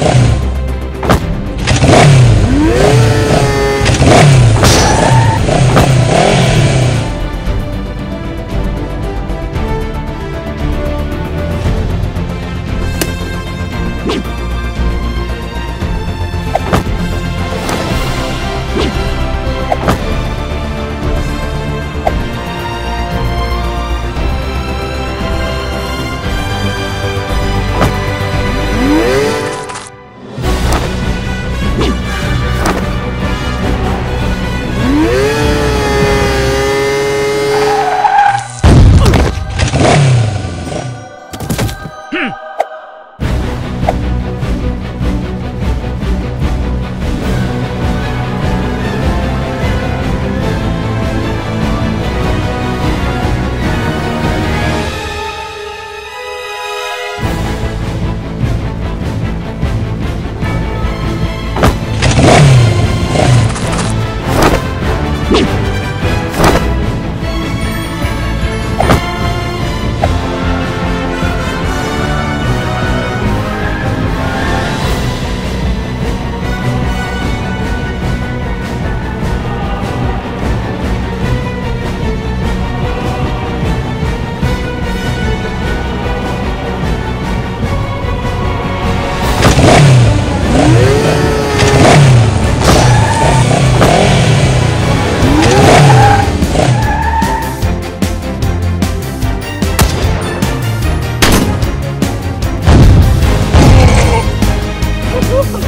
you